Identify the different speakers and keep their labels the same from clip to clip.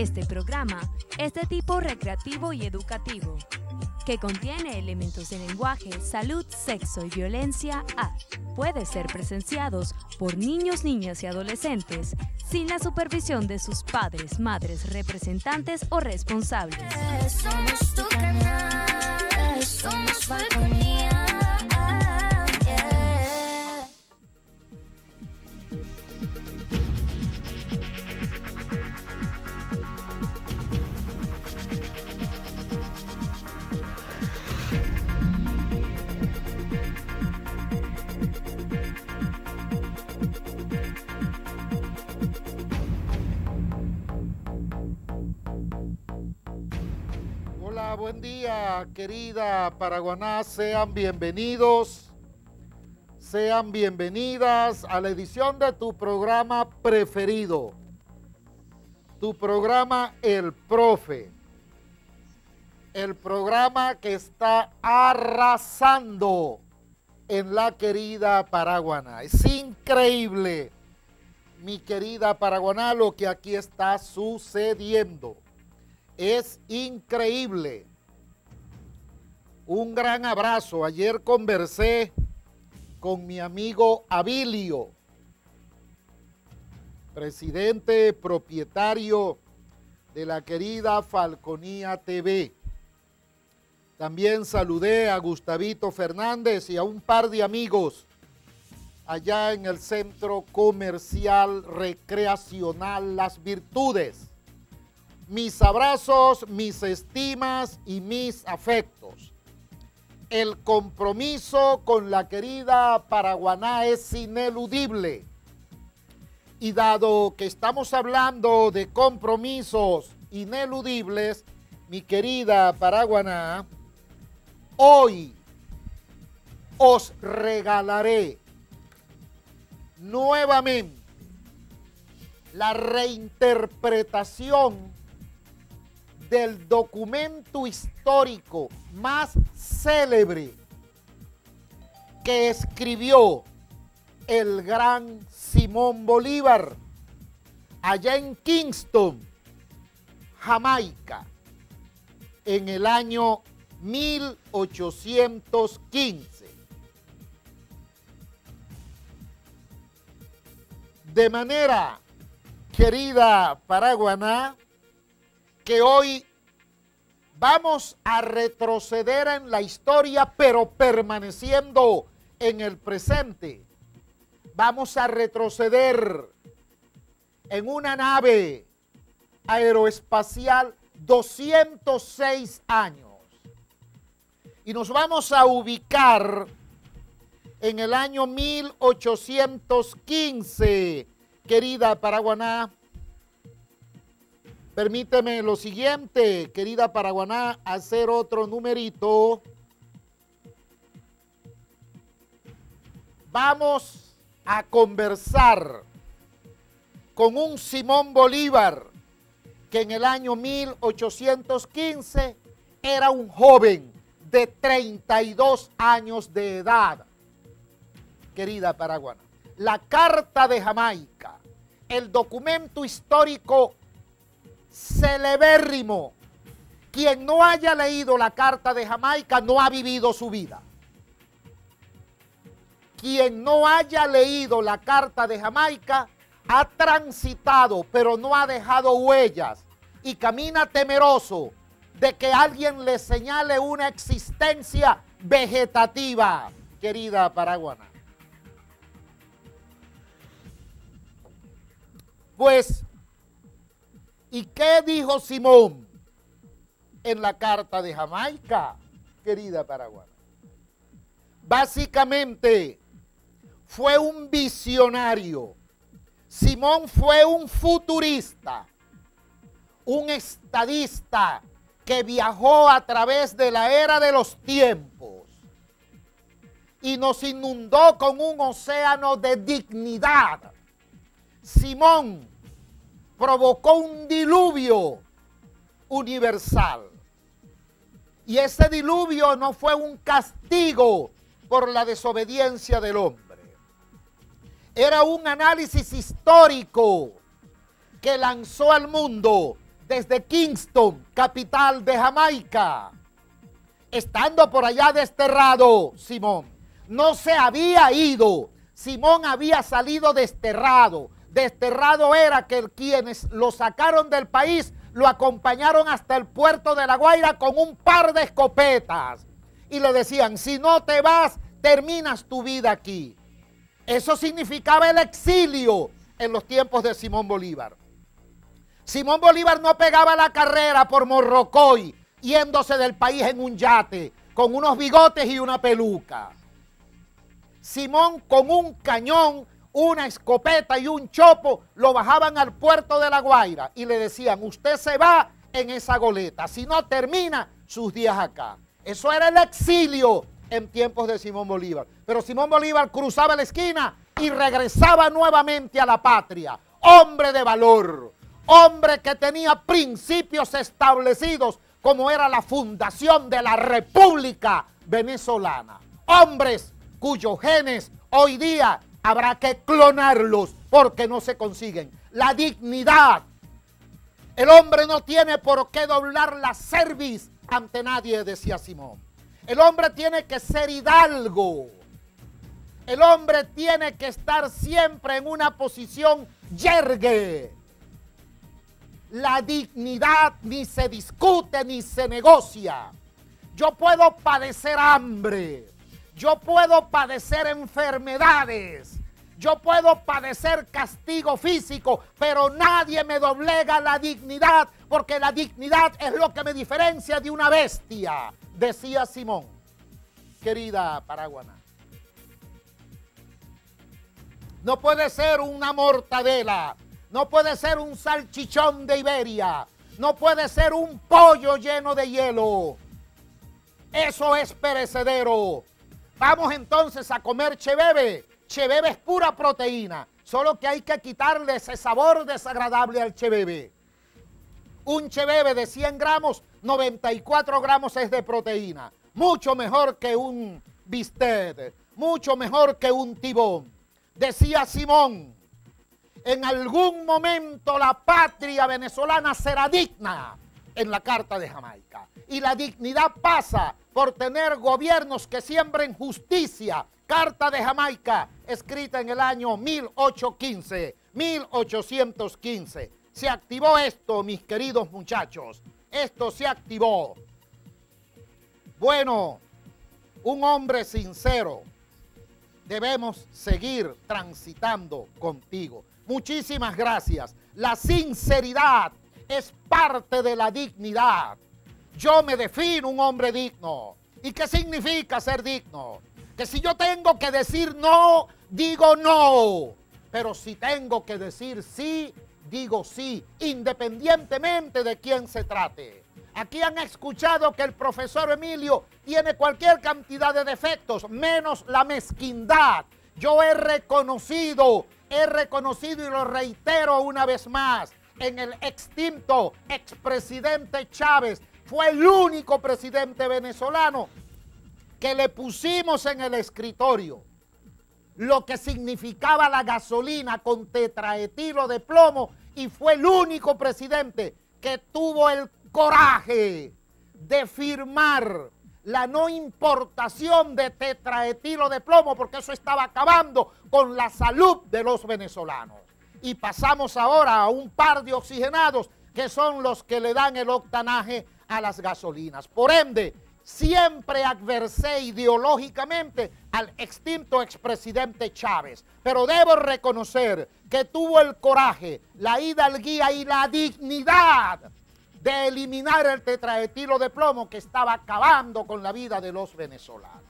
Speaker 1: Este programa es de tipo recreativo y educativo, que contiene elementos de lenguaje, salud, sexo y violencia A. Puede ser presenciados por niños, niñas y adolescentes sin la supervisión de sus padres, madres, representantes o responsables.
Speaker 2: Somos tu canal, somos.
Speaker 3: Querida Paraguaná. Sean bienvenidos, sean bienvenidas a la edición de tu programa preferido, tu programa El Profe, el programa que está arrasando en la querida Paraguaná. Es increíble, mi querida Paraguaná, lo que aquí está sucediendo. Es increíble. Un gran abrazo. Ayer conversé con mi amigo Abilio, presidente propietario de la querida Falconía TV. También saludé a Gustavito Fernández y a un par de amigos allá en el centro comercial recreacional Las Virtudes mis abrazos, mis estimas y mis afectos. El compromiso con la querida Paraguaná es ineludible. Y dado que estamos hablando de compromisos ineludibles, mi querida Paraguaná, hoy os regalaré nuevamente la reinterpretación del documento histórico más célebre que escribió el gran Simón Bolívar allá en Kingston, Jamaica, en el año 1815. De manera, querida Paraguaná, que hoy vamos a retroceder en la historia, pero permaneciendo en el presente. Vamos a retroceder en una nave aeroespacial 206 años. Y nos vamos a ubicar en el año 1815, querida Paraguaná. Permíteme lo siguiente, querida Paraguaná, hacer otro numerito. Vamos a conversar con un Simón Bolívar que en el año 1815 era un joven de 32 años de edad. Querida Paraguana, la Carta de Jamaica, el documento histórico celebérrimo. Quien no haya leído la Carta de Jamaica no ha vivido su vida. Quien no haya leído la Carta de Jamaica ha transitado, pero no ha dejado huellas y camina temeroso de que alguien le señale una existencia vegetativa, querida Paraguana. Pues ¿Y qué dijo Simón en la carta de Jamaica, querida Paraguay? Básicamente fue un visionario. Simón fue un futurista, un estadista que viajó a través de la era de los tiempos y nos inundó con un océano de dignidad. Simón provocó un diluvio universal. Y ese diluvio no fue un castigo por la desobediencia del hombre. Era un análisis histórico que lanzó al mundo desde Kingston, capital de Jamaica. Estando por allá desterrado, Simón, no se había ido. Simón había salido desterrado. Desterrado era que quienes lo sacaron del país lo acompañaron hasta el puerto de La Guaira con un par de escopetas. Y le decían, si no te vas, terminas tu vida aquí. Eso significaba el exilio en los tiempos de Simón Bolívar. Simón Bolívar no pegaba la carrera por Morrocoy, yéndose del país en un yate, con unos bigotes y una peluca. Simón con un cañón, una escopeta y un chopo lo bajaban al puerto de La Guaira y le decían, usted se va en esa goleta, si no termina sus días acá. Eso era el exilio en tiempos de Simón Bolívar. Pero Simón Bolívar cruzaba la esquina y regresaba nuevamente a la patria. Hombre de valor, hombre que tenía principios establecidos como era la fundación de la República Venezolana. Hombres cuyos genes hoy día habrá que clonarlos porque no se consiguen. La dignidad. El hombre no tiene por qué doblar la cerviz ante nadie, decía Simón. El hombre tiene que ser hidalgo. El hombre tiene que estar siempre en una posición yergue la dignidad ni se discute ni se negocia. Yo puedo padecer hambre, yo puedo padecer enfermedades, yo puedo padecer castigo físico, pero nadie me doblega la dignidad, porque la dignidad es lo que me diferencia de una bestia, decía Simón. Querida Paraguana, no puede ser una mortadela no puede ser un salchichón de Iberia, no puede ser un pollo lleno de hielo. Eso es perecedero. Vamos entonces a comer chebebe. Chebebe es pura proteína, solo que hay que quitarle ese sabor desagradable al chebebe. Un chebebe de 100 gramos, 94 gramos es de proteína. Mucho mejor que un bistec, mucho mejor que un tibón. Decía Simón, en algún momento la patria venezolana será digna en la Carta de Jamaica. Y la dignidad pasa por tener gobiernos que siembren justicia. Carta de Jamaica, escrita en el año 1815. 1815. Se activó esto, mis queridos muchachos. Esto se activó. Bueno, un hombre sincero. Debemos seguir transitando contigo. Muchísimas gracias. La sinceridad es parte de la dignidad. Yo me defino un hombre digno. ¿Y qué significa ser digno? Que si yo tengo que decir no, digo no. Pero si tengo que decir sí, digo sí, independientemente de quién se trate. Aquí han escuchado que el profesor Emilio tiene cualquier cantidad de defectos, menos la mezquindad. Yo he reconocido he reconocido y lo reitero una vez más, en el extinto expresidente Chávez, fue el único presidente venezolano que le pusimos en el escritorio lo que significaba la gasolina con tetraetilo de plomo y fue el único presidente que tuvo el coraje de firmar la no importación de tetraetilo de plomo, porque eso estaba acabando con la salud de los venezolanos. Y pasamos ahora a un par de oxigenados que son los que le dan el octanaje a las gasolinas. Por ende, siempre adversé ideológicamente al extinto expresidente Chávez, pero debo reconocer que tuvo el coraje, la hidalguía y la dignidad de eliminar el tetraetilo de plomo que estaba acabando con la vida de los venezolanos.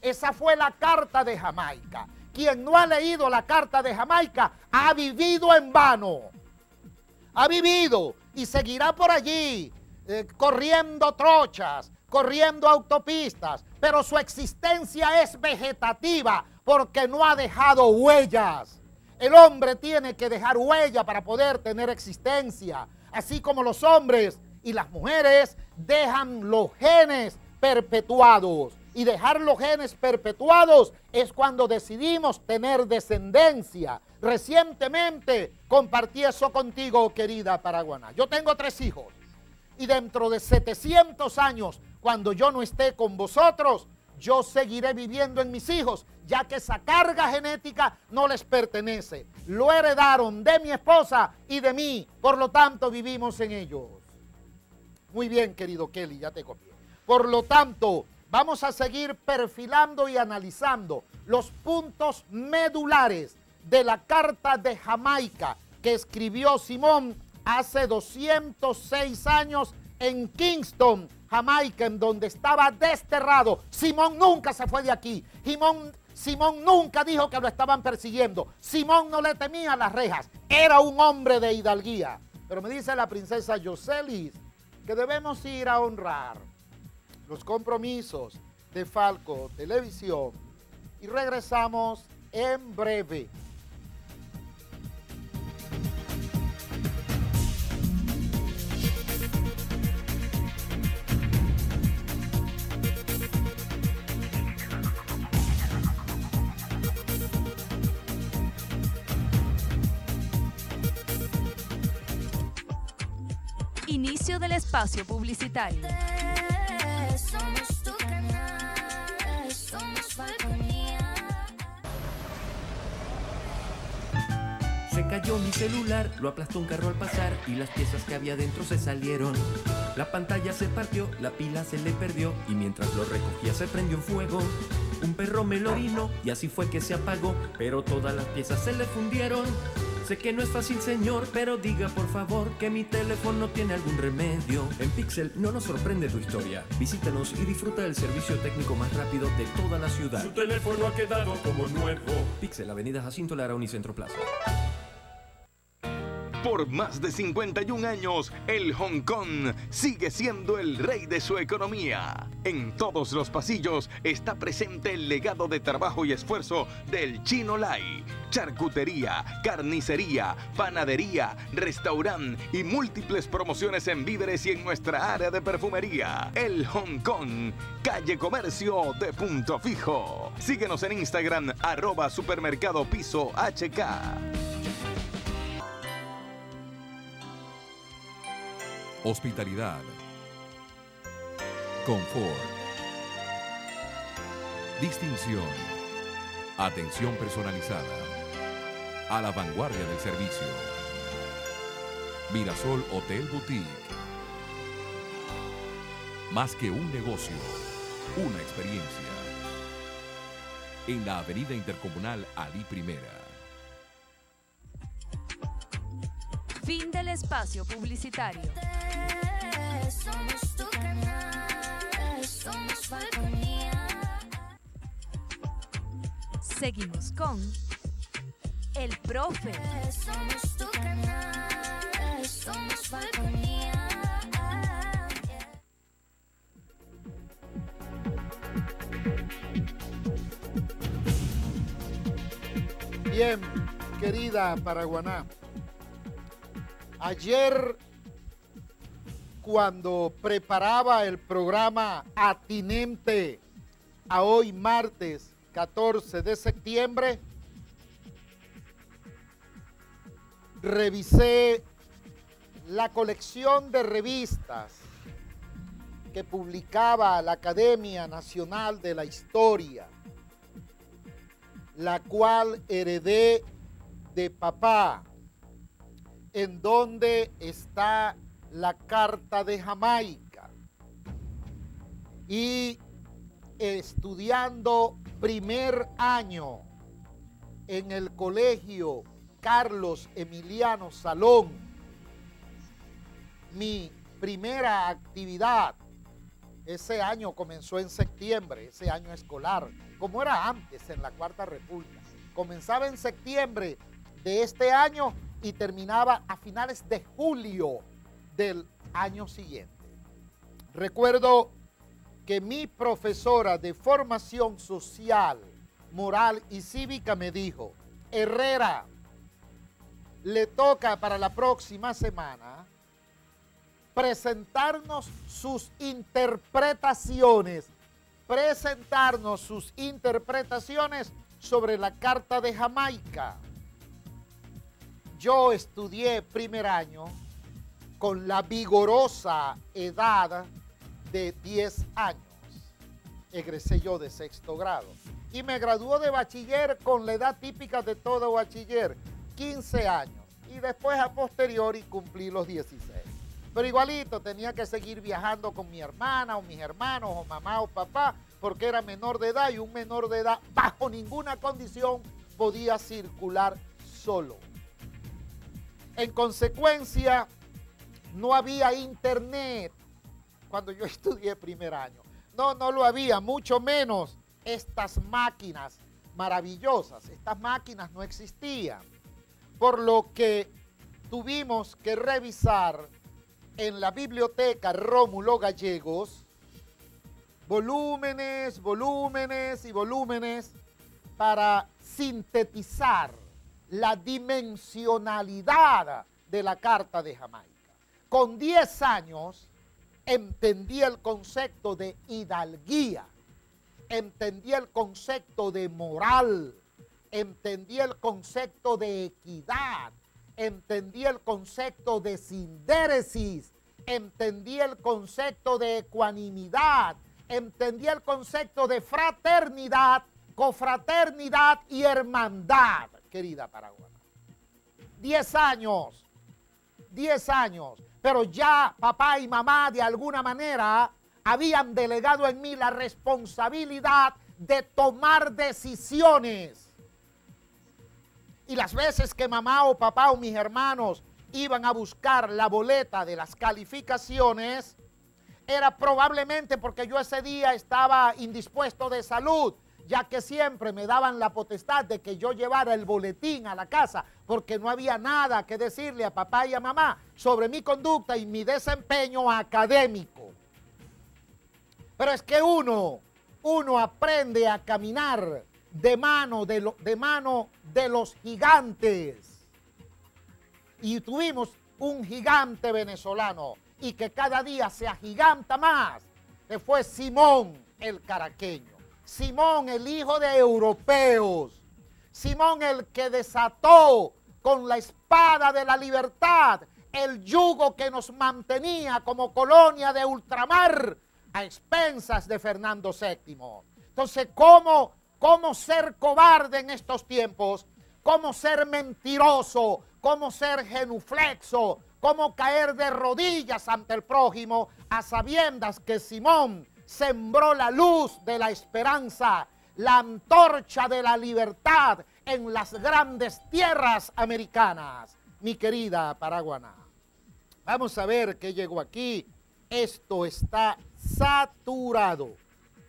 Speaker 3: Esa fue la carta de Jamaica. Quien no ha leído la carta de Jamaica ha vivido en vano. Ha vivido y seguirá por allí eh, corriendo trochas, corriendo autopistas, pero su existencia es vegetativa porque no ha dejado huellas. El hombre tiene que dejar huella para poder tener existencia así como los hombres y las mujeres dejan los genes perpetuados. y dejar los genes perpetuados es cuando decidimos tener descendencia. Recientemente compartí eso contigo, querida Paraguana. Yo tengo tres hijos y dentro de 700 años, cuando yo no esté con vosotros, yo seguiré viviendo en mis hijos, ya que esa carga genética no les pertenece. Lo heredaron de mi esposa y de mí, por lo tanto vivimos en ellos. Muy bien, querido Kelly, ya te copié. Por lo tanto, vamos a seguir perfilando y analizando los puntos medulares de la Carta de Jamaica que escribió Simón hace 206 años en Kingston, Jamaica, en donde estaba desterrado. Simón nunca se fue de aquí. Simón, Simón nunca dijo que lo estaban persiguiendo. Simón no le temía las rejas. Era un hombre de hidalguía. Pero me dice la princesa Joselis que debemos ir a honrar los compromisos de Falco Televisión y regresamos en breve.
Speaker 1: Inicio del espacio publicitario.
Speaker 2: Somos tu canal, somos Falconía.
Speaker 4: Se cayó mi celular, lo aplastó un carro al pasar y las piezas que había dentro se salieron. La pantalla se partió, la pila se le perdió y mientras lo recogía se prendió en fuego. Un perro me lo orinó y así fue que se apagó, pero todas las piezas se le fundieron. Sé que no es fácil, señor, pero diga por favor que mi teléfono tiene algún remedio. En Pixel no nos sorprende tu historia. Visítanos y disfruta del servicio técnico más rápido de toda la ciudad.
Speaker 5: Su teléfono ha quedado como nuevo.
Speaker 4: Pixel, Avenida Jacinto Lara, Unicentro Plaza.
Speaker 6: Por más de 51 años, el Hong Kong sigue siendo el rey de su economía. En todos los pasillos está presente el legado de trabajo y esfuerzo del Chino Lai. Charcutería, carnicería, panadería, restaurante y múltiples promociones en víveres y en nuestra área de perfumería. El Hong Kong, calle comercio de punto fijo. Síguenos en Instagram, arroba supermercado piso HK.
Speaker 7: Hospitalidad. Confort. Distinción. Atención personalizada. A la vanguardia del servicio. Mirasol Hotel Boutique. Más que un negocio, una experiencia. En la Avenida Intercomunal Ali Primera.
Speaker 1: Fin del espacio publicitario.
Speaker 2: Somos tu canal, somos Falconía.
Speaker 1: Seguimos con El Profe.
Speaker 2: Somos tu canal, somos Falconía.
Speaker 3: Bien, querida Paraguaná. Ayer, cuando preparaba el programa atinente a hoy martes 14 de septiembre, revisé la colección de revistas que publicaba la Academia Nacional de la Historia, la cual heredé de papá, en donde está la Carta de Jamaica. Y estudiando primer año en el colegio Carlos Emiliano Salón, mi primera actividad, ese año comenzó en septiembre, ese año escolar, como era antes en la Cuarta República. Comenzaba en septiembre de este año y terminaba a finales de julio del año siguiente. Recuerdo que mi profesora de formación social, moral y cívica me dijo, Herrera, le toca para la próxima semana presentarnos sus interpretaciones presentarnos sus interpretaciones sobre la Carta de Jamaica. Yo estudié primer año con la vigorosa edad de 10 años. Egresé yo de sexto grado. Y me graduó de bachiller con la edad típica de todo bachiller, 15 años. Y después a posteriori cumplí los 16. Pero igualito tenía que seguir viajando con mi hermana o mis hermanos o mamá o papá porque era menor de edad y un menor de edad bajo ninguna condición podía circular solo. En consecuencia, no había internet cuando yo estudié primer año. No, no lo había, mucho menos estas máquinas maravillosas. Estas máquinas no existían. Por lo que tuvimos que revisar en la biblioteca Rómulo Gallegos volúmenes, volúmenes y volúmenes para sintetizar la dimensionalidad de la Carta de Jamaica. Con 10 años entendí el concepto de hidalguía, entendí el concepto de moral, entendí el concepto de equidad, entendí el concepto de sindéresis, entendí el concepto de ecuanimidad, entendí el concepto de fraternidad, cofraternidad y hermandad, querida Paraguay. Diez años, diez años, pero ya papá y mamá de alguna manera habían delegado en mí la responsabilidad de tomar decisiones. Y las veces que mamá o papá o mis hermanos iban a buscar la boleta de las calificaciones, era probablemente porque yo ese día estaba indispuesto de salud, ya que siempre me daban la potestad de que yo llevara el boletín a la casa, porque no había nada que decirle a papá y a mamá sobre mi conducta y mi desempeño académico. Pero es que uno, uno aprende a caminar de mano de, de mano de los gigantes. Y tuvimos un gigante venezolano y que cada día se agiganta más, que fue Simón el caraqueño. Simón el hijo de europeos. Simón el que desató con la espada de la libertad el yugo que nos mantenía como colonia de ultramar a expensas de Fernando VII. Entonces, ¿cómo, cómo ser cobarde en estos tiempos? ¿Cómo ser mentiroso? ¿Cómo ser genuflexo? ¿Cómo caer de rodillas ante el prójimo a sabiendas que Simón sembró la luz de la esperanza, la antorcha de la libertad en las grandes tierras americanas? Mi querida Paraguaná. Vamos a ver qué llegó aquí. Esto está saturado.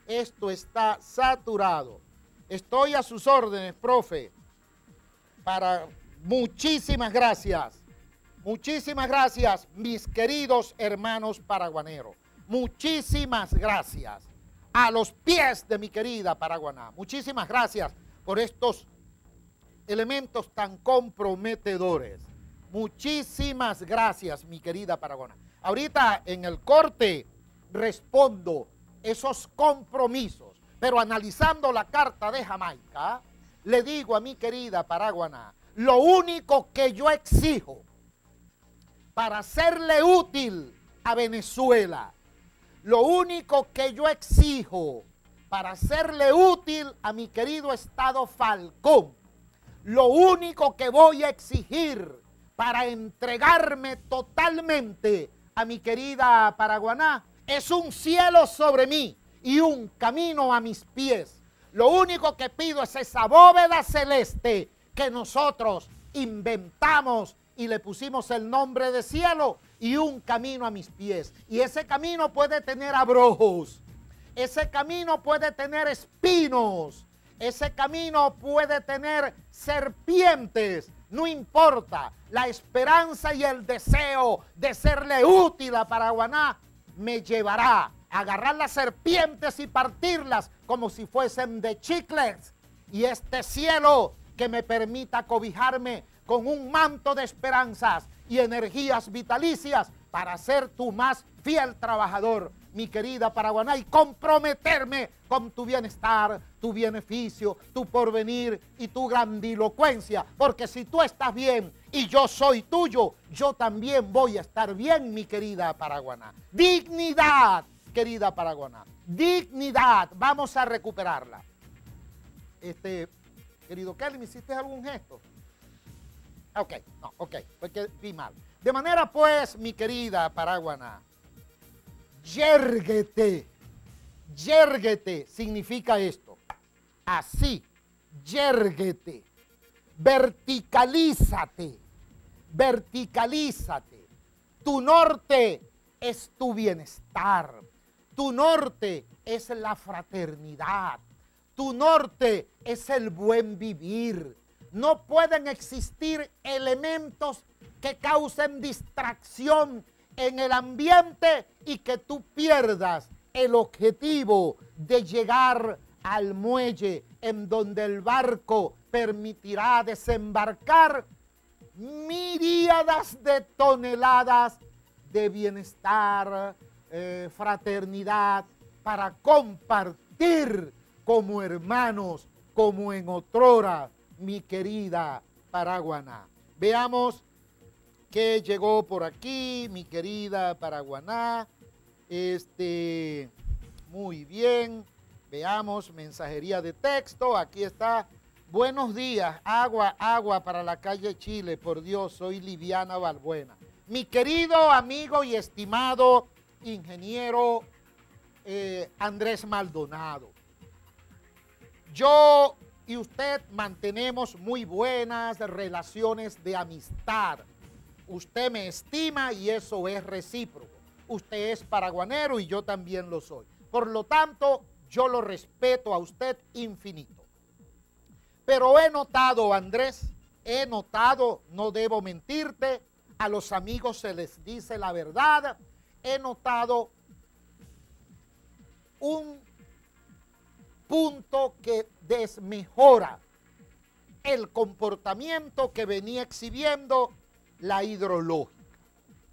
Speaker 3: Esto está saturado. Estoy a sus órdenes, profe. Para muchísimas gracias. Muchísimas gracias, mis queridos hermanos paraguaneros. Muchísimas gracias. A los pies de mi querida Paraguaná. Muchísimas gracias por estos elementos tan comprometedores. Muchísimas gracias, mi querida Paraguaná. Ahorita en el corte respondo esos compromisos, pero analizando la carta de Jamaica, le digo a mi querida Paraguaná, lo único que yo exijo para serle útil a Venezuela, lo único que yo exijo para serle útil a mi querido Estado Falcón, lo único que voy a exigir para entregarme totalmente a mi querida Paraguaná es un cielo sobre mí y un camino a mis pies. Lo único que pido es esa bóveda celeste que nosotros inventamos y le pusimos el nombre de cielo y un camino a mis pies. Y ese camino puede tener abrojos, ese camino puede tener espinos, ese camino puede tener serpientes, no importa. La esperanza y el deseo de serle útil a Paraguaná me llevará a agarrar las serpientes y partirlas como si fuesen de chicles. Y este cielo que me permita cobijarme con un manto de esperanzas y energías vitalicias para ser tu más fiel trabajador. Mi querida Paraguaná, y comprometerme con tu bienestar, tu beneficio, tu porvenir y tu grandilocuencia. Porque si tú estás bien y yo soy tuyo, yo también voy a estar bien, mi querida Paraguaná. Dignidad, querida Paraguaná. Dignidad. Vamos a recuperarla. Este, querido Kelly, ¿me hiciste algún gesto? Ok, no, ok, porque vi mal. De manera pues, mi querida Paraguaná, yérguete, yérguete significa esto. Así, yérguete, verticalízate, verticalízate. Tu norte es tu bienestar. Tu norte es la fraternidad. Tu norte es el buen vivir. No pueden existir elementos que causen distracción en el ambiente y que tú pierdas el objetivo de llegar al muelle en donde el barco permitirá desembarcar miríadas de toneladas de bienestar, eh, fraternidad, para compartir como hermanos, como en otrora, mi querida Paraguaná. Veamos qué llegó por aquí, mi querida Paraguaná. Este, muy bien. Veamos, mensajería de texto. Aquí está. Buenos días. Agua, agua para la calle Chile. Por Dios, soy Liviana Balbuena. Mi querido amigo y estimado ingeniero eh, Andrés Maldonado. Yo y usted mantenemos muy buenas relaciones de amistad. Usted me estima y eso es recíproco. Usted es paraguanero y yo también lo soy. Por lo tanto, yo lo respeto a usted infinito. Pero he notado, Andrés, he notado, no debo mentirte, a los amigos se les dice la verdad, he notado un punto que desmejora el comportamiento que venía exhibiendo la hidrológica.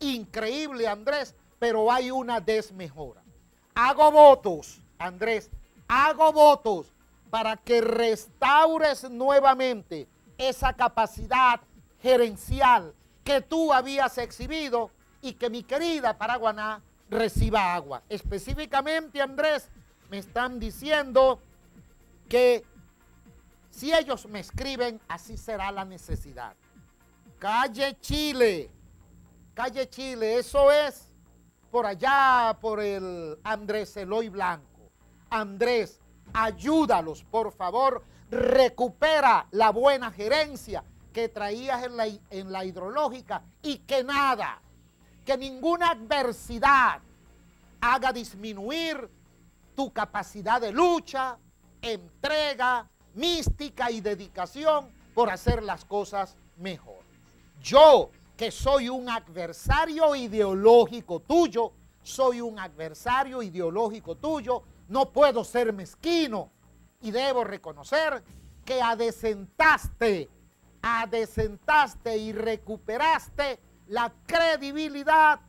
Speaker 3: Increíble, Andrés, pero hay una desmejora. Hago votos, Andrés, hago votos para que restaures nuevamente esa capacidad gerencial que tú habías exhibido y que mi querida Paraguaná reciba agua. Específicamente, Andrés, me están diciendo que si ellos me escriben, así será la necesidad. Calle Chile, calle Chile, eso es por allá, por el Andrés Eloy Blanco. Andrés, ayúdalos, por favor, recupera la buena gerencia que traías en la, en la hidrológica y que nada, que ninguna adversidad haga disminuir tu capacidad de lucha, entrega, mística y dedicación por hacer las cosas mejor. Yo, que soy un adversario ideológico tuyo, soy un adversario ideológico tuyo, no puedo ser mezquino y debo reconocer que adecentaste, adecentaste y recuperaste la credibilidad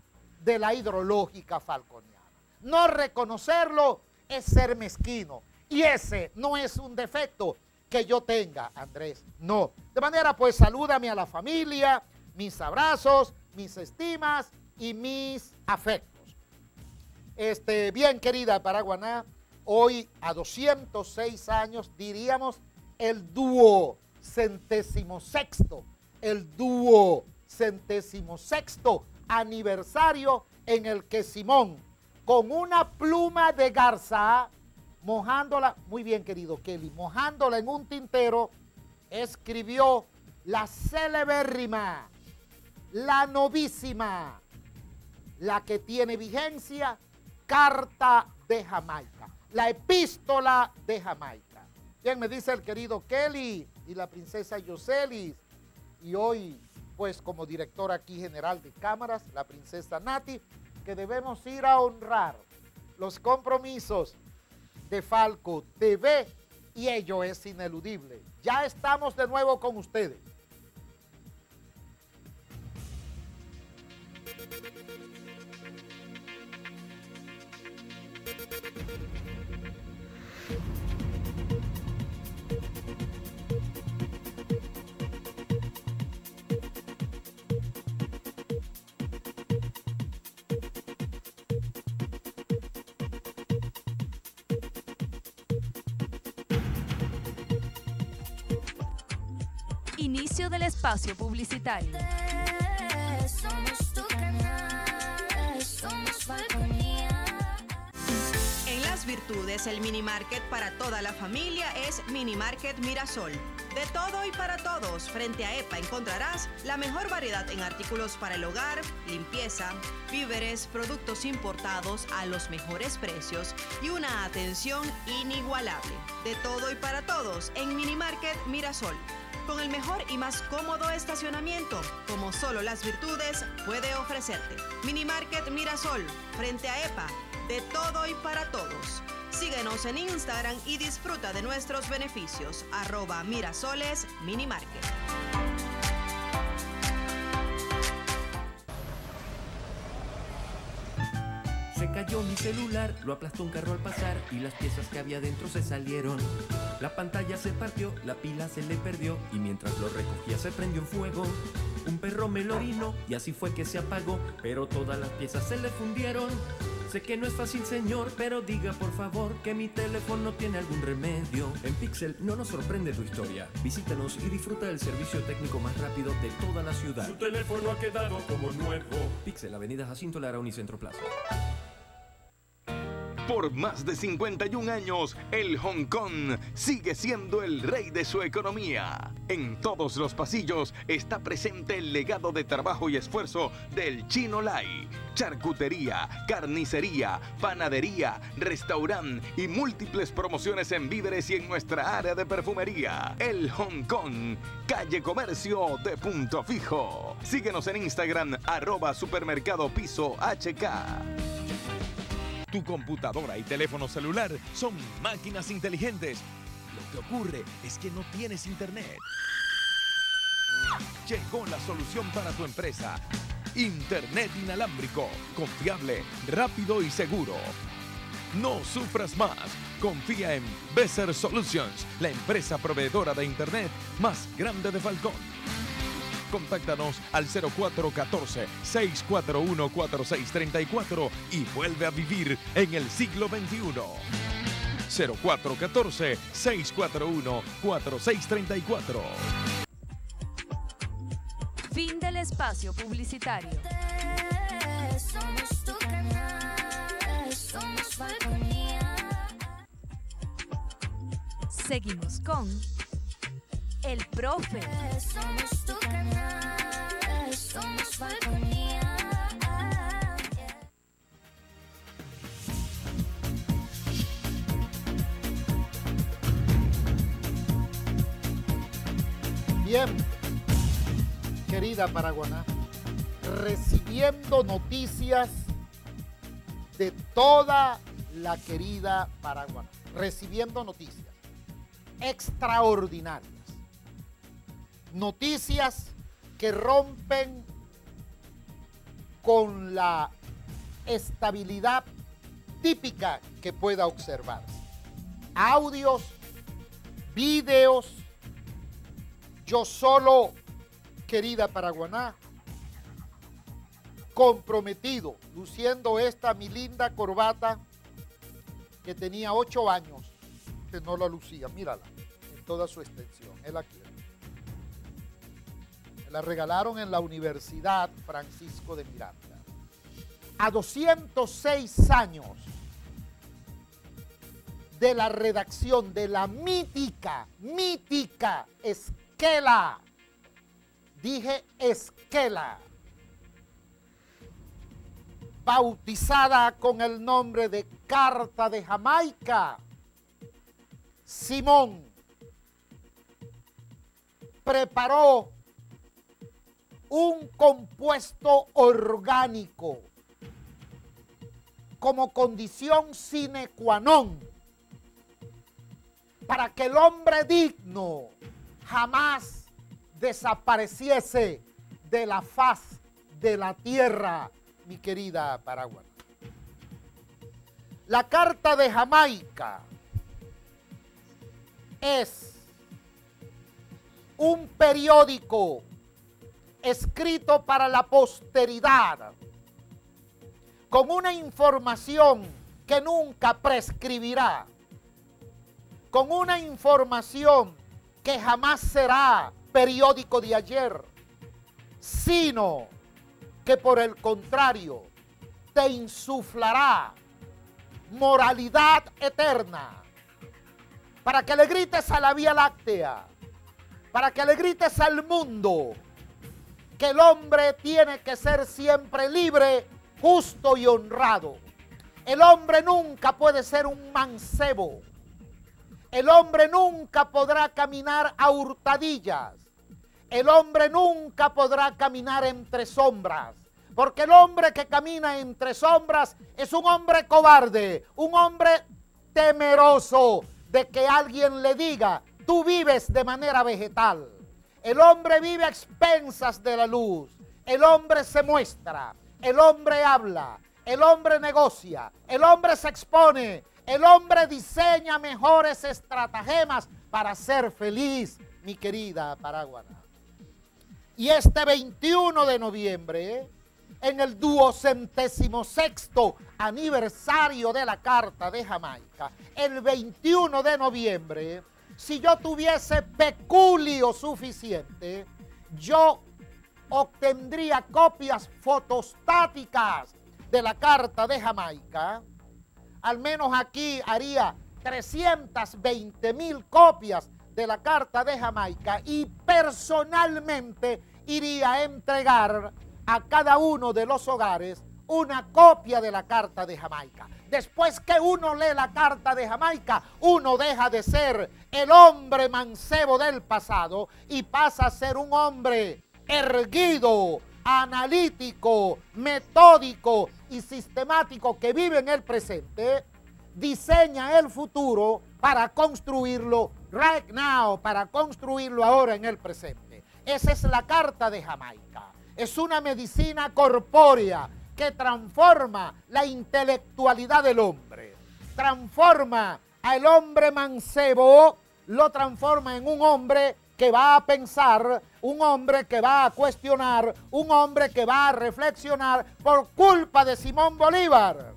Speaker 3: de la hidrológica falconiana. No reconocerlo es ser mezquino. Y ese no es un defecto que yo tenga, Andrés. No. De manera, pues, salúdame a la familia, mis abrazos, mis estimas y mis afectos. Este, bien, querida Paraguaná, hoy a 206 años diríamos el dúo centésimo sexto, el dúo centésimo sexto aniversario en el que Simón, con una pluma de garza, mojándola, muy bien querido Kelly, mojándola en un tintero, escribió la celebérrima, la novísima, la que tiene vigencia, Carta de Jamaica, la epístola de Jamaica. Bien, me dice el querido Kelly y la princesa Yoselis, y hoy, pues como director aquí general de cámaras, la princesa Nati, que debemos ir a honrar los compromisos de Falco TV y ello es ineludible. Ya estamos de nuevo con ustedes.
Speaker 1: Inicio del espacio publicitario.
Speaker 2: Somos tu canal, somos.
Speaker 8: En las virtudes, el mini market para toda la familia es Mini Market Mirasol. De todo y para todos, frente a EPA encontrarás la mejor variedad en artículos para el hogar, limpieza, víveres, productos importados a los mejores precios y una atención inigualable. De todo y para todos en Mini Market Mirasol. Con el mejor y más cómodo estacionamiento, como solo las virtudes puede ofrecerte. Mini Market Mirasol, frente a EPA, de todo y para todos. Síguenos en Instagram y disfruta de nuestros beneficios. Arroba Mirasoles Mini
Speaker 4: cayó mi celular, lo aplastó un carro al pasar y las piezas que había dentro se salieron. La pantalla se partió, la pila se le perdió y mientras lo recogía se prendió en fuego. Un perro me lo orinó y así fue que se apagó, pero todas las piezas se le fundieron. Sé que no es fácil, señor, pero diga por favor que mi teléfono tiene algún remedio. En Pixel no nos sorprende tu historia. Visítanos y disfruta del servicio técnico más rápido de toda la ciudad.
Speaker 5: Su teléfono ha quedado como nuevo.
Speaker 4: Pixel, Avenida Jacinto Lara, Unicentro Plaza.
Speaker 6: Por más de 51 años, el Hong Kong sigue siendo el rey de su economía. En todos los pasillos está presente el legado de trabajo y esfuerzo del Chino Lai. Charcutería, carnicería, panadería, restaurante y múltiples promociones en víveres y en nuestra área de perfumería. El Hong Kong, calle comercio de punto fijo. Síguenos en Instagram, arroba supermercado piso HK.
Speaker 7: Tu computadora y teléfono celular son máquinas inteligentes. Lo que ocurre es que no tienes internet. Llegó la solución para tu empresa. Internet inalámbrico, confiable, rápido y seguro. No sufras más. Confía en Besser Solutions, la empresa proveedora de Internet más grande de Falcón. Contáctanos al 0414-641-4634 y vuelve a vivir en el siglo XXI. 0414-641-4634.
Speaker 1: Fin del espacio publicitario.
Speaker 2: Somos tu canal, somos Falconía.
Speaker 1: Seguimos con El Profe.
Speaker 2: Somos tu canal, somos Falconía.
Speaker 3: Bien, querida Paraguaná, recibiendo noticias de toda la querida Paraguaná, recibiendo noticias extraordinarias, noticias que rompen con la estabilidad típica que pueda observarse. Audios, videos, yo solo, querida Paraguaná, comprometido, luciendo esta mi linda corbata que tenía ocho años que no la lucía. Mírala, en toda su extensión. Él. Me la regalaron en la Universidad Francisco de Miranda. A 206 años de la redacción de la mítica, mítica Esquela. Dije Esquela. Bautizada con el nombre de Carta de Jamaica. Simón preparó un compuesto orgánico como condición sine qua non para que el hombre digno jamás desapareciese de la faz de la tierra, mi querida Paraguay. La Carta de Jamaica es un periódico escrito para la posteridad, con una información que nunca prescribirá, con una información que jamás será periódico de ayer, sino que por el contrario te insuflará moralidad eterna, para que le grites a la Vía Láctea, para que le grites al mundo que el hombre tiene que ser siempre libre, justo y honrado. El hombre nunca puede ser un mancebo. El hombre nunca podrá caminar a hurtadillas. El hombre nunca podrá caminar entre sombras. Porque el hombre que camina entre sombras es un hombre cobarde, un hombre temeroso de que alguien le diga, tú vives de manera vegetal. El hombre vive a expensas de la luz. El hombre se muestra. El hombre habla. El hombre negocia. El hombre se expone. El hombre diseña mejores estratagemas para ser feliz, mi querida Paraguana. Y este 21 de noviembre, en el duocentésimo sexto aniversario de la Carta de Jamaica, el 21 de noviembre, si yo tuviese peculio suficiente, yo obtendría copias fotostáticas de la Carta de Jamaica. Al menos aquí haría 320 mil copias de la Carta de Jamaica y personalmente iría a entregar a cada uno de los hogares una copia de la Carta de Jamaica. Después que uno lee la Carta de Jamaica, uno deja de ser el hombre mancebo del pasado y pasa a ser un hombre erguido, analítico, metódico y sistemático que vive en el presente, diseña el futuro para construirlo right now, para construirlo ahora en el presente. Esa es la Carta de Jamaica. Es una medicina corpórea que transforma la intelectualidad del hombre, transforma al hombre mancebo, lo transforma en un hombre que va a pensar, un hombre que va a cuestionar, un hombre que va a reflexionar por culpa de Simón Bolívar.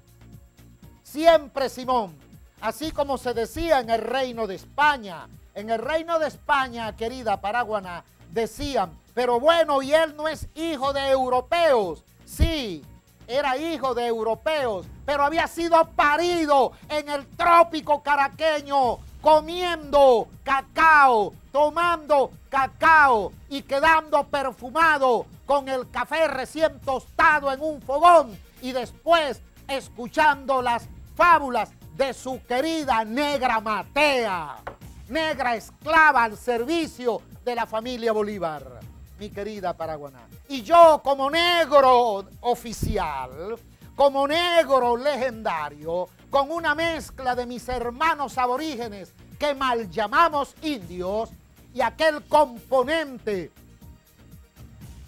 Speaker 3: Siempre Simón, así como se decía en el reino de España, en el reino de España, querida Paraguana, decían, pero bueno, y él no es hijo de europeos. Sí, era hijo de europeos, pero había sido parido en el trópico caraqueño, comiendo cacao, tomando cacao y quedando perfumado con el café recién tostado en un fogón y después escuchando las fábulas de su querida negra Matea, negra esclava al servicio de la familia Bolívar mi querida Paraguaná. Y yo como negro oficial, como negro legendario, con una mezcla de mis hermanos aborígenes que mal llamamos indios y aquel componente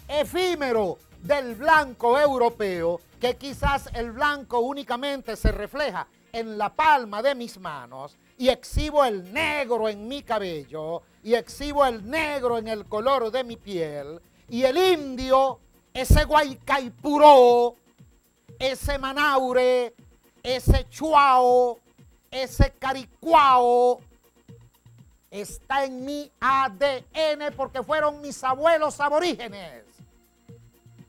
Speaker 3: efímero del blanco europeo, que quizás el blanco únicamente se refleja en la palma de mis manos, y exhibo el negro en mi cabello, y exhibo el negro en el color de mi piel, y el indio, ese guaycaipuró, ese manaure, ese chuao, ese caricuao, está en mi ADN porque fueron mis abuelos aborígenes.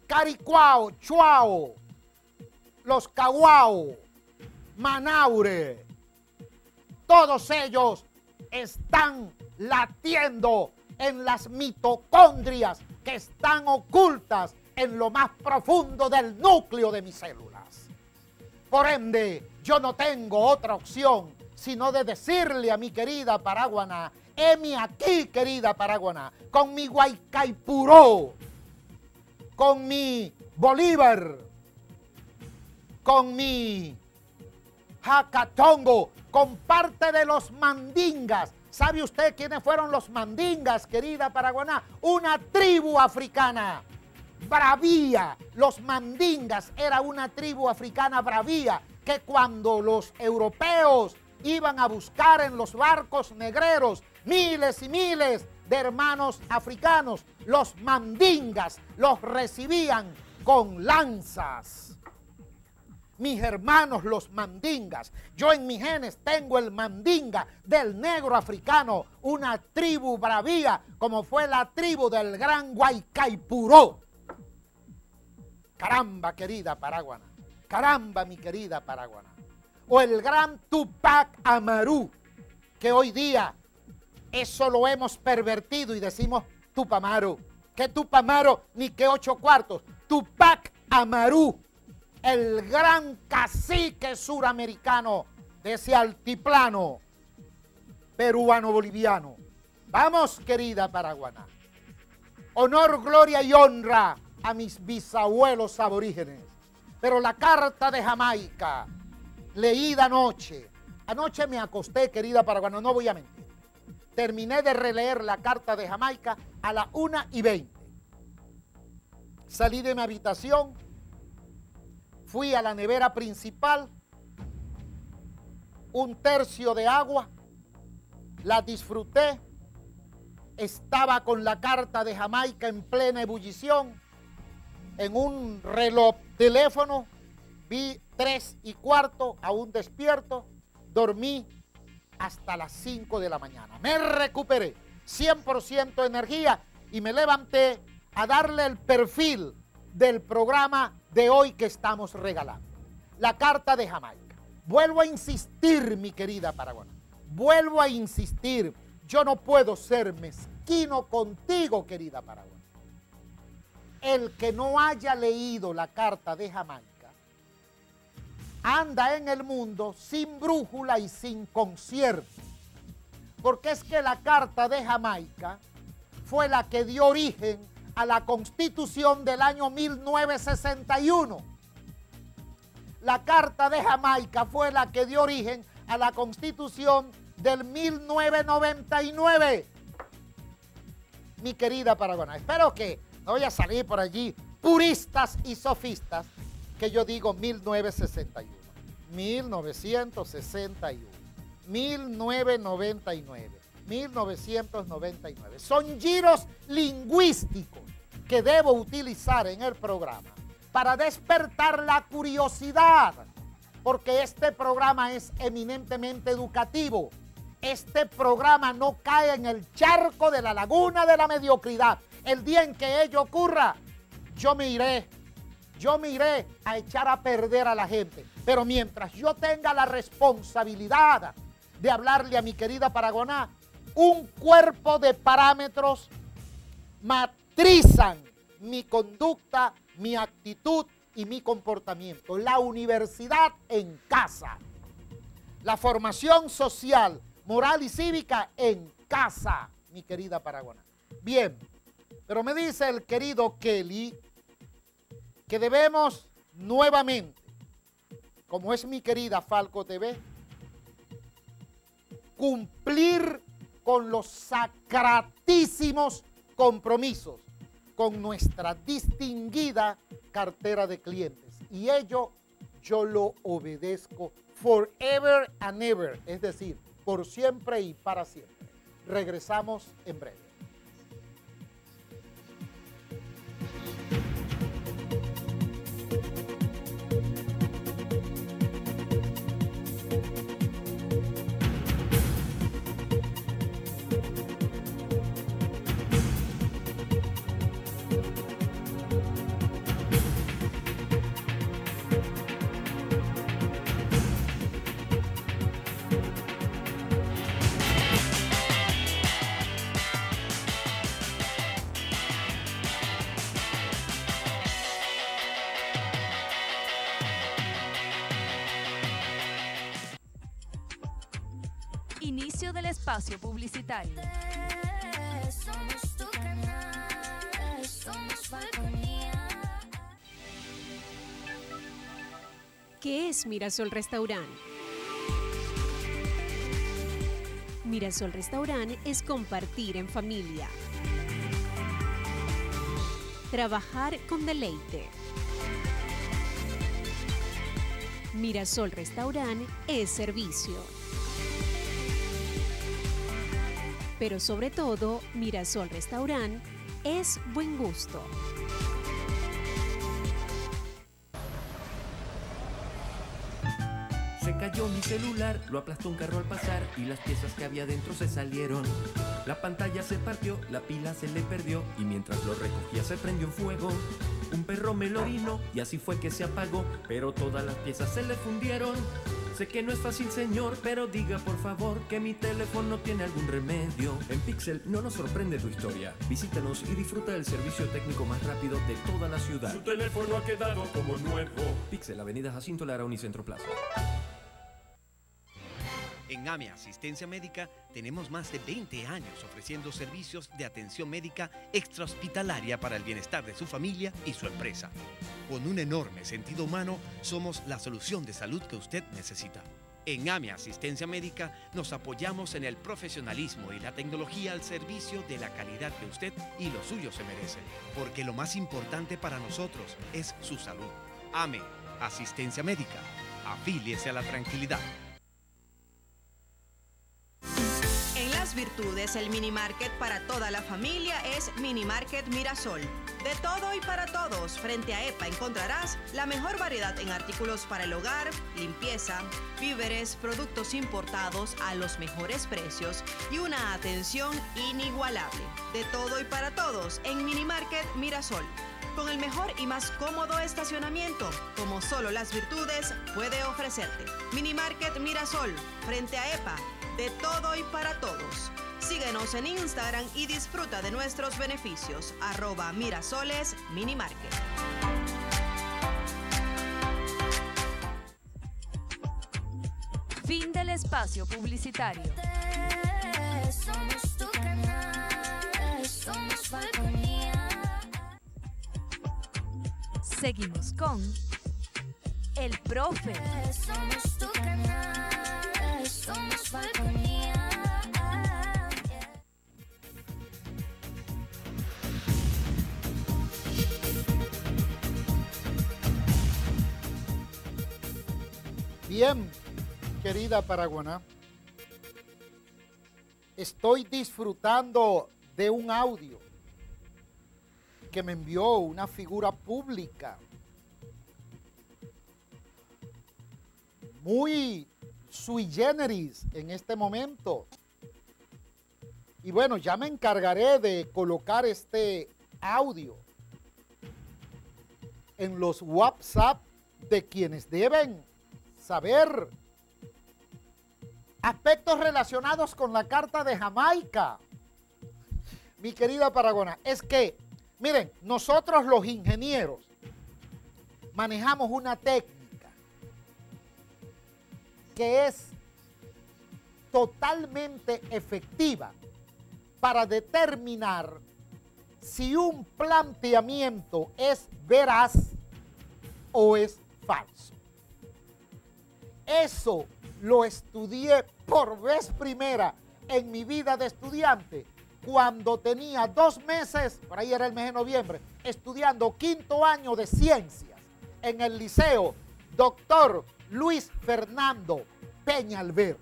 Speaker 3: Caricuao, chuao, los caguao, manaure, todos ellos están latiendo en las mitocondrias que están ocultas en lo más profundo del núcleo de mis células. Por ende, yo no tengo otra opción sino de decirle a mi querida Paraguana, hemi aquí, querida Paraguana, con mi Guaycaipuró, con mi Bolívar, con mi Jacatongo, con parte de los mandingas. ¿Sabe usted quiénes fueron los mandingas, querida Paraguaná? Una tribu africana bravía. Los mandingas era una tribu africana bravía que cuando los europeos iban a buscar en los barcos negreros miles y miles de hermanos africanos, los mandingas los recibían con lanzas. Mis hermanos los mandingas. Yo en mis genes tengo el mandinga del negro africano, una tribu bravía como fue la tribu del gran Guaycaipuró. Caramba, querida Paraguana. Caramba, mi querida Paraguana. O el gran Tupac Amaru, que hoy día eso lo hemos pervertido y decimos Tupamaro. ¿Qué Tupamaro? Ni que ocho cuartos. Tupac Amaru, el gran cacique suramericano de ese altiplano peruano-boliviano. Vamos, querida Paraguana. Honor, gloria y honra a mis bisabuelos aborígenes. Pero la carta de Jamaica, leída anoche, anoche me acosté, querida Paraguana, no voy a mentir. Terminé de releer la carta de Jamaica a las 1 y 20. Salí de mi habitación, fui a la nevera principal, un tercio de agua, la disfruté, estaba con la carta de Jamaica en plena ebullición, en un reloj teléfono, vi tres y cuarto, aún despierto, dormí hasta las 5 de la mañana. Me recuperé, 100% energía y me levanté a darle el perfil del programa de hoy que estamos regalando. La carta de Jamaica. Vuelvo a insistir, mi querida Paraguana. Vuelvo a insistir. Yo no puedo ser mezquino contigo, querida Paraguana. El que no haya leído la carta de Jamaica anda en el mundo sin brújula y sin concierto. Porque es que la carta de Jamaica fue la que dio origen a la constitución del año 1961. La carta de Jamaica fue la que dio origen a la constitución del 1999. Mi querida Paraguana, espero que no vaya a salir por allí puristas y sofistas que yo digo 1961, 1961, 1999, 1999. Son giros lingüísticos que debo utilizar en el programa para despertar la curiosidad, porque este programa es eminentemente educativo. Este programa no cae en el charco de la laguna de la mediocridad. El día en que ello ocurra, yo me iré yo me iré a echar a perder a la gente. Pero mientras yo tenga la responsabilidad de hablarle a mi querida Paragoná, un cuerpo de parámetros matrizan mi conducta, mi actitud y mi comportamiento. La universidad en casa. La formación social, moral y cívica en casa, mi querida Paraguana. Bien, pero me dice el querido Kelly que debemos nuevamente, como es mi querida Falco TV, cumplir con los sacratísimos compromisos con nuestra distinguida cartera de clientes. Y ello yo lo obedezco forever and ever, es decir, por siempre y para siempre. Regresamos en breve.
Speaker 1: Inicio del espacio publicitario.
Speaker 2: Somos tu canal, somos Falconía.
Speaker 9: ¿Qué es Mirasol Restaurant? Mirasol Restaurant es compartir en familia. Trabajar con deleite. Mirasol Restaurant es servicio. Pero sobre todo, Mirasol Restaurant es buen gusto.
Speaker 4: Se cayó mi celular, lo aplastó un carro al pasar y las piezas que había dentro se salieron. La pantalla se partió, la pila se le perdió y mientras lo recogía se prendió en fuego. Un perro me lo orinó y así fue que se apagó, pero todas las piezas se le fundieron. Sé que no es fácil, señor, pero diga por favor que mi teléfono tiene algún remedio. En Pixel no nos sorprende tu historia. Visítanos y disfruta del servicio técnico más rápido de toda la ciudad.
Speaker 5: Su teléfono ha quedado como nuevo.
Speaker 4: Pixel, Avenida Jacinto Lara, Unicentro Plaza.
Speaker 10: En AME Asistencia Médica tenemos más de 20 años ofreciendo servicios de atención médica extrahospitalaria para el bienestar de su familia y su empresa. Con un enorme sentido humano, somos la solución de salud que usted necesita. En AME Asistencia Médica nos apoyamos en el profesionalismo y la tecnología al servicio de la calidad que usted y los suyos se merecen. Porque lo más importante para nosotros es su salud. AME Asistencia Médica. Afíliese a la tranquilidad.
Speaker 8: Virtudes, el mini market para toda la familia es Mini Market Mirasol. De todo y para todos, frente a EPA encontrarás la mejor variedad en artículos para el hogar, limpieza, víveres, productos importados a los mejores precios y una atención inigualable. De todo y para todos en Mini Market Mirasol. Con el mejor y más cómodo estacionamiento, como solo Las Virtudes puede ofrecerte. Mini Market Mirasol, frente a EPA, de todo y para todos. Síguenos en Instagram y disfruta de nuestros beneficios. Arroba Mirasoles Minimarket.
Speaker 1: Fin del espacio publicitario.
Speaker 2: Somos tu canal, somos.
Speaker 1: Seguimos con El Profe.
Speaker 2: Somos tu canal,
Speaker 3: Bien, querida Paraguaná, estoy disfrutando de un audio que me envió una figura pública. Muy sui generis en este momento. Y bueno, ya me encargaré de colocar este audio en los WhatsApp de quienes deben saber aspectos relacionados con la Carta de Jamaica. Mi querida Paragona, es que, miren, nosotros los ingenieros manejamos una técnica que es totalmente efectiva para determinar si un planteamiento es veraz o es falso. Eso lo estudié por vez primera en mi vida de estudiante cuando tenía dos meses, por ahí era el mes de noviembre, estudiando quinto año de ciencias en el liceo doctor Luis Fernando Peñalver.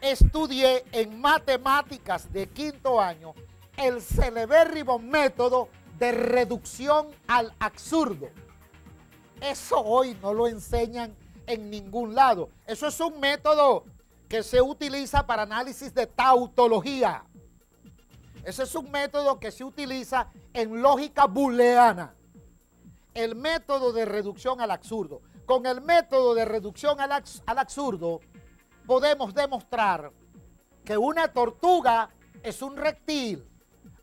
Speaker 3: Estudié en matemáticas de quinto año el celebérrimo método de reducción al absurdo. Eso hoy no lo enseñan en ningún lado. Eso es un método que se utiliza para análisis de tautología. Ese es un método que se utiliza en lógica booleana. El método de reducción al absurdo. Con el método de reducción al, abs- al absurdo podemos demostrar que una tortuga es un reptil,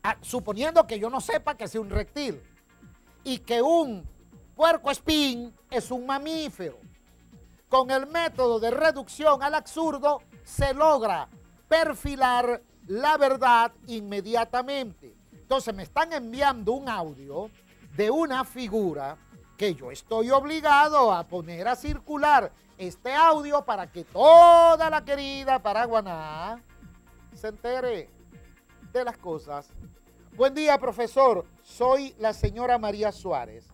Speaker 3: ah, suponiendo que yo no sepa que sea un reptil, y que un puerco espín es un mamífero. Con el método de reducción al absurdo se logra perfilar la verdad inmediatamente. Entonces me están enviando un audio de una figura que yo estoy obligado a poner a circular este audio para que toda la querida Paraguaná se entere de las cosas. Buen día, profesor. Soy la señora María Suárez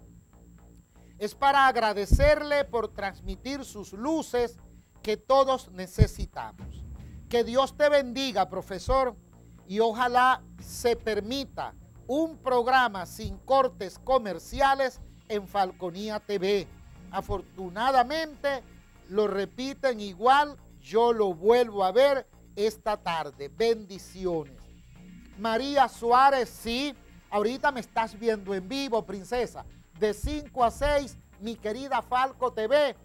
Speaker 3: es para agradecerle por transmitir sus luces que todos necesitamos. Que Dios te bendiga, profesor, y ojalá se permita un programa sin cortes comerciales en Falconía TV. Afortunadamente, lo repiten igual, yo lo vuelvo a ver esta tarde. Bendiciones. María Suárez, sí, ahorita me estás viendo en vivo, princesa. De 5 a 6, mi querida Falco TV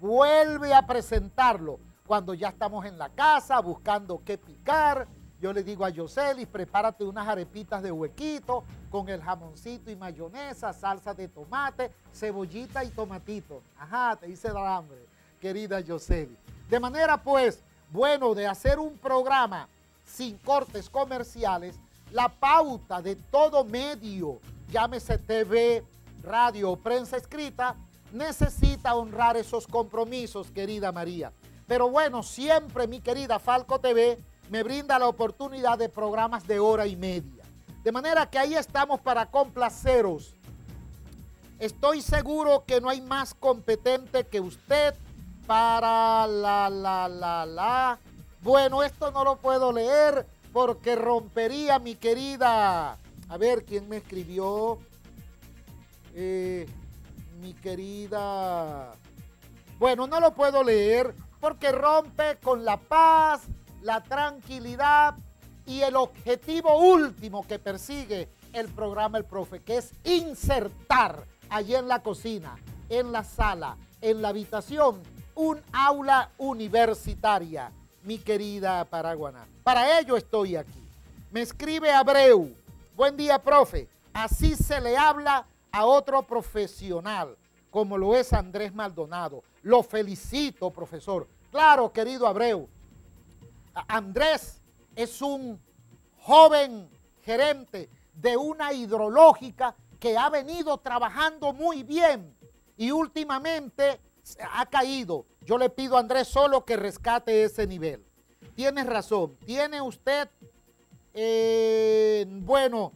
Speaker 3: vuelve a presentarlo cuando ya estamos en la casa buscando qué picar. Yo le digo a Yoselis, prepárate unas arepitas de huequito con el jamoncito y mayonesa, salsa de tomate, cebollita y tomatito. Ajá, te hice dar hambre, querida Yoselis. De manera pues, bueno, de hacer un programa sin cortes comerciales, la pauta de todo medio, llámese TV, radio o prensa escrita, necesita honrar esos compromisos, querida María. Pero bueno, siempre mi querida Falco TV me brinda la oportunidad de programas de hora y media. De manera que ahí estamos para complaceros. Estoy seguro que no hay más competente que usted para la, la, la, la. Bueno, esto no lo puedo leer porque rompería mi querida. A ver, ¿quién me escribió? Eh, mi querida. Bueno, no lo puedo leer porque rompe con la paz, la tranquilidad y el objetivo último que persigue el programa El Profe, que es insertar allí en la cocina, en la sala, en la habitación, un aula universitaria, mi querida Paraguana. Para ello estoy aquí. Me escribe Abreu. Buen día, profe. Así se le habla a otro profesional, como lo es Andrés Maldonado. Lo felicito, profesor. Claro, querido Abreu. Andrés es un joven gerente de una hidrológica que ha venido trabajando muy bien y últimamente ha caído. Yo le pido a Andrés solo que rescate ese nivel. Tienes razón, tiene usted, eh, bueno,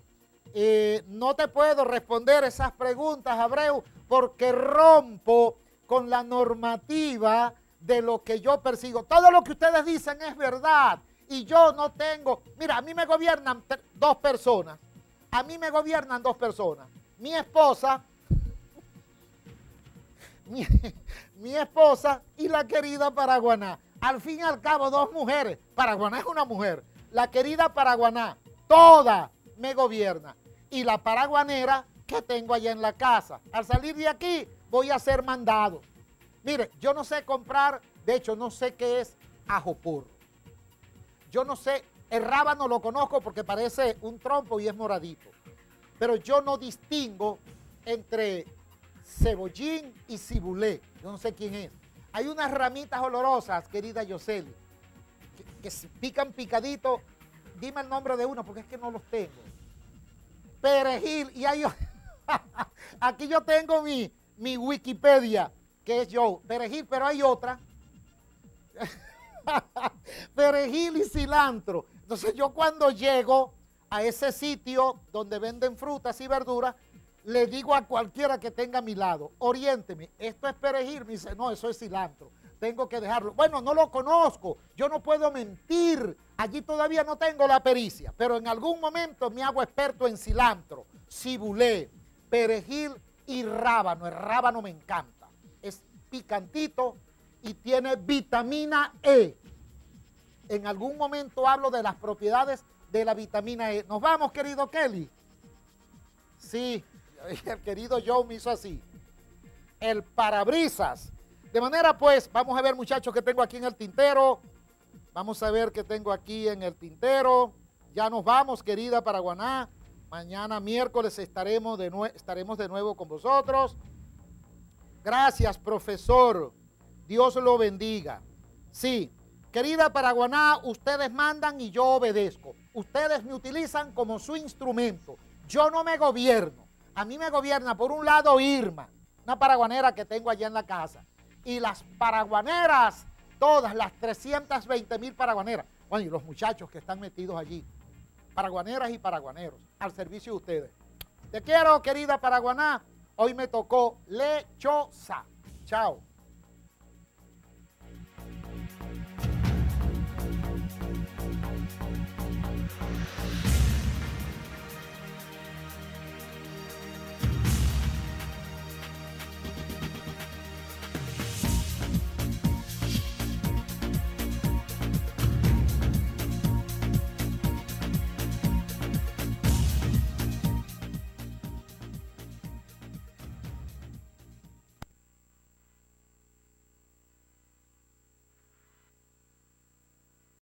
Speaker 3: eh, no te puedo responder esas preguntas, Abreu, porque rompo con la normativa de lo que yo persigo. Todo lo que ustedes dicen es verdad y yo no tengo, mira, a mí me gobiernan dos personas, a mí me gobiernan dos personas, mi esposa, mi, esposa y la querida Paraguaná. Al fin y al cabo, dos mujeres. Paraguaná es una mujer. La querida Paraguaná, toda me gobierna. Y la paraguanera que tengo allá en la casa. Al salir de aquí, voy a ser mandado. Mire, yo no sé comprar, de hecho, no sé qué es ajo porro. Yo no sé, el rábano lo conozco porque parece un trompo y es moradito. Pero yo no distingo entre cebollín y cibulé. Yo no sé quién es. Hay unas ramitas olorosas, querida Yoseli, que, pican picadito. Dime el nombre de uno porque es que no los tengo. Perejil. Y hay, aquí yo tengo mi, mi Wikipedia, que es yo. Perejil, pero hay otra. Perejil y cilantro. Entonces yo cuando llego a ese sitio donde venden frutas y verduras, le digo a cualquiera que tenga a mi lado, oriénteme, esto es perejil, me dice, no, eso es cilantro, tengo que dejarlo. Bueno, no lo conozco, yo no puedo mentir, allí todavía no tengo la pericia, pero en algún momento me hago experto en cilantro, cibulé, perejil y rábano. El rábano me encanta, picantito y tiene vitamina E. En algún momento hablo de las propiedades de la vitamina E. Nos vamos, querido Kelly. Sí, el querido Joe me hizo así. El parabrisas. De manera pues, vamos a ver muchachos que tengo aquí en el tintero. Vamos a ver qué tengo aquí en el tintero. Ya nos vamos, querida Paraguaná. Mañana miércoles estaremos de, estaremos de nuevo con vosotros. Gracias, profesor. Dios lo bendiga. Sí, querida Paraguaná, ustedes mandan y yo obedezco. Ustedes me utilizan como su instrumento. Yo no me gobierno. A mí me gobierna por un lado Irma, una paraguanera que tengo allá en la casa. Y las paraguaneras, todas las 320 mil paraguaneras. Bueno, y los muchachos que están metidos allí. Paraguaneras y paraguaneros, al servicio de ustedes. Te quiero, querida Paraguaná. Hoy me tocó lechosa. Chao.